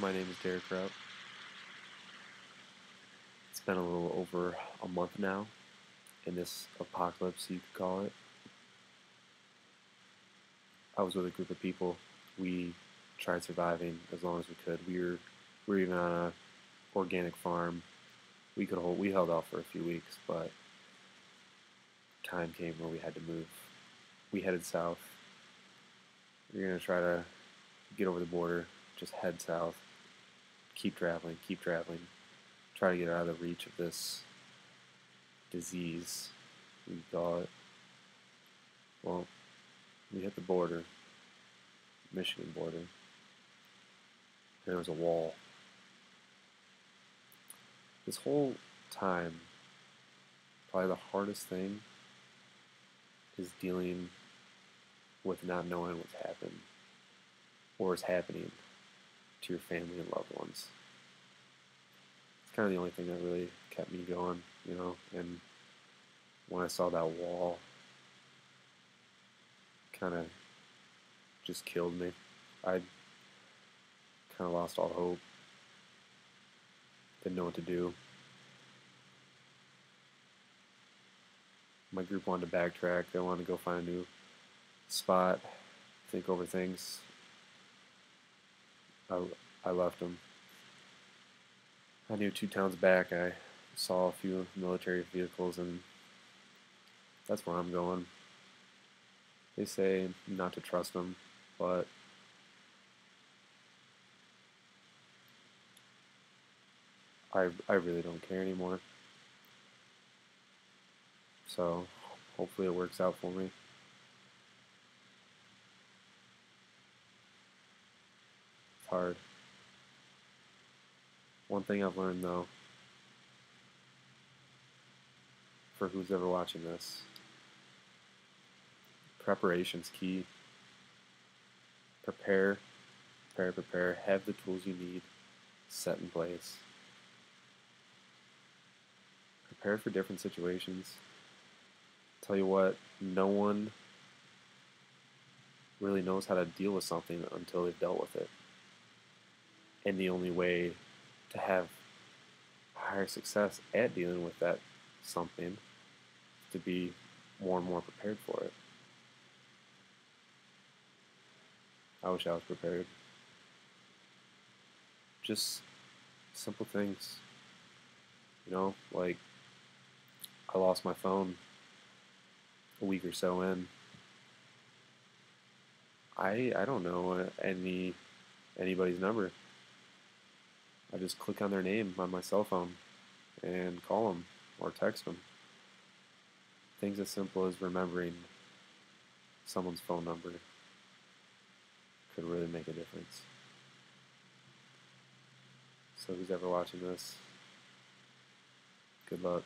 My name is Derek Rupp. It's been a little over a month now in this apocalypse, you could call it. I was with a group of people. We tried surviving as long as we could. We were we were even on a organic farm. We could hold we held out for a few weeks, but time came where we had to move. We headed south. We are gonna try to get over the border, just head south, keep traveling, keep traveling, try to get out of the reach of this disease, we it. Well, we hit the border, Michigan border, there was a wall. This whole time, probably the hardest thing is dealing with not knowing what's happened or is happening to your family and loved ones. It's kind of the only thing that really kept me going, you know. And when I saw that wall, kind of just killed me. I kind of lost all hope. Didn't know what to do. My group wanted to backtrack. They wanted to go find a new spot, think over things. I, I left them. I knew two towns back I saw a few military vehicles, and that's where I'm going. They say not to trust them, but I, I really don't care anymore. So hopefully it works out for me. Hard. One thing I've learned though, for who's ever watching this, preparation's key. Prepare, prepare, prepare. Have the tools you need set in place. Prepare for different situations. Tell you what, no one really knows how to deal with something until they've dealt with it. And the only way to have higher success at dealing with that something to be more and more prepared for it. I wish I was prepared. Just simple things. You know, like I lost my phone a week or so in. I I don't know any anybody's number. I just click on their name on my cell phone and call them or text them. Things as simple as remembering someone's phone number could really make a difference. So, who's ever watching this, good luck.